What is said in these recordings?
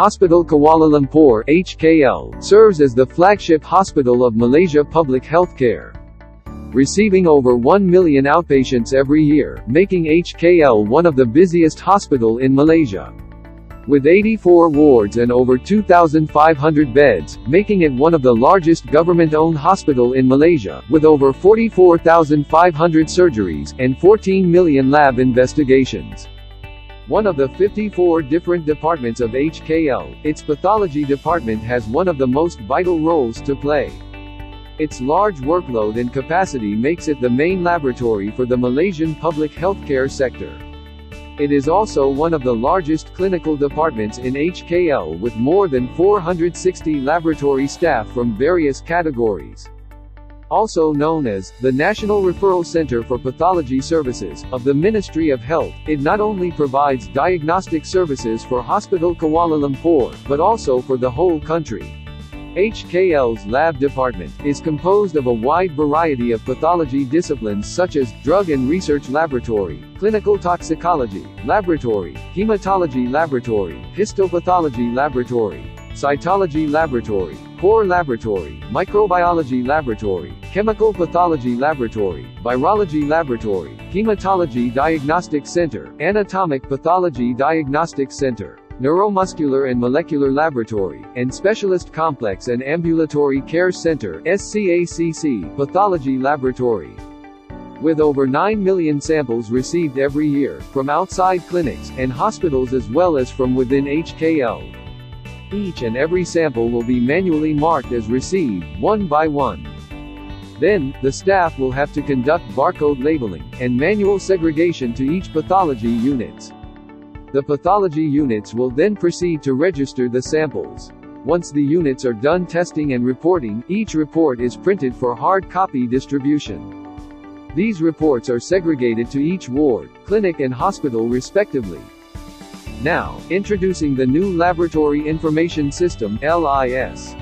Hospital Kuala Lumpur HKL serves as the flagship hospital of Malaysia Public Healthcare. Receiving over 1 million outpatients every year, making HKL one of the busiest hospital in Malaysia. With 84 wards and over 2,500 beds, making it one of the largest government-owned hospital in Malaysia, with over 44,500 surgeries, and 14 million lab investigations. One of the 54 different departments of HKL, its pathology department has one of the most vital roles to play. Its large workload and capacity makes it the main laboratory for the Malaysian public healthcare sector. It is also one of the largest clinical departments in HKL with more than 460 laboratory staff from various categories also known as the National Referral Center for Pathology Services of the Ministry of Health. It not only provides diagnostic services for Hospital Kuala Lumpur, but also for the whole country. HKL's lab department is composed of a wide variety of pathology disciplines such as drug and research laboratory, clinical toxicology laboratory, hematology laboratory, histopathology laboratory, cytology laboratory, core laboratory, microbiology laboratory, chemical pathology laboratory, virology laboratory, hematology diagnostic center, anatomic pathology diagnostic center, neuromuscular and molecular laboratory, and specialist complex and ambulatory care center, SCACC, pathology laboratory. With over 9 million samples received every year, from outside clinics, and hospitals as well as from within HKL. Each and every sample will be manually marked as received, one by one. Then, the staff will have to conduct barcode labeling, and manual segregation to each pathology units. The pathology units will then proceed to register the samples. Once the units are done testing and reporting, each report is printed for hard copy distribution. These reports are segregated to each ward, clinic and hospital respectively. Now, introducing the new Laboratory Information System LIS.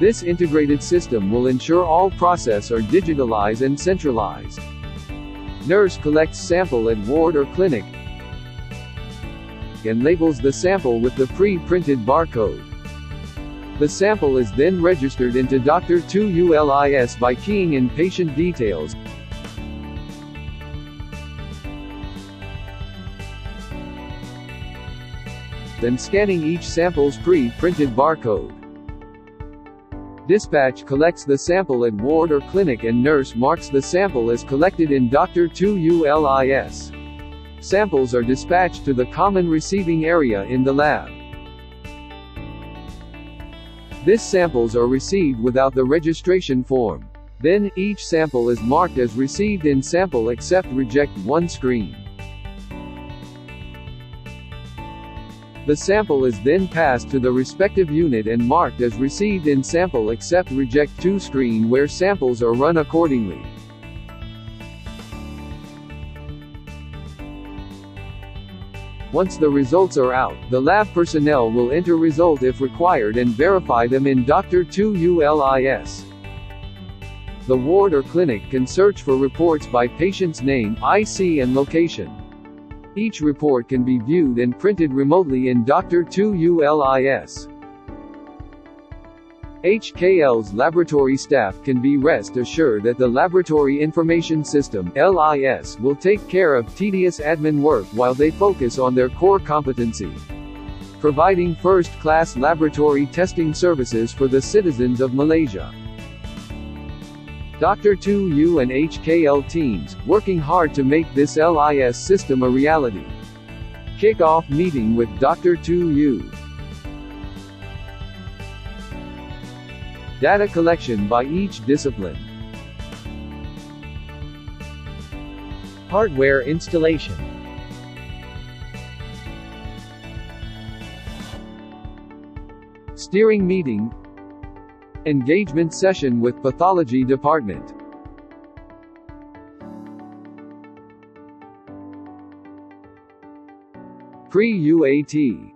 This integrated system will ensure all process are digitalized and centralized. Nurse collects sample at ward or clinic, and labels the sample with the pre-printed barcode. The sample is then registered into Doctor2U LIS by keying in patient details, then scanning each sample's pre-printed barcode. Dispatch collects the sample at ward or clinic and nurse marks the sample as collected in Doctor2U LIS. Samples are dispatched to the common receiving area in the lab. This samples are received without the registration form. Then, each sample is marked as received in sample accept reject 1 screen. The sample is then passed to the respective unit and marked as received in sample accept reject 2 screen where samples are run accordingly. Once the results are out, the lab personnel will enter result if required and verify them in Doctor2U LIS. The ward or clinic can search for reports by patient's name, IC and location. Each report can be viewed and printed remotely in Doctor2U LIS. HKL's laboratory staff can be rest assured that the Laboratory Information System LIS will take care of tedious admin work while they focus on their core competency. Providing first-class laboratory testing services for the citizens of Malaysia. Doctor2U and HKL teams, working hard to make this LIS system a reality. Kick-off meeting with Doctor2U. Data collection by each discipline. Hardware installation. Steering meeting. Engagement session with pathology department. Pre-UAT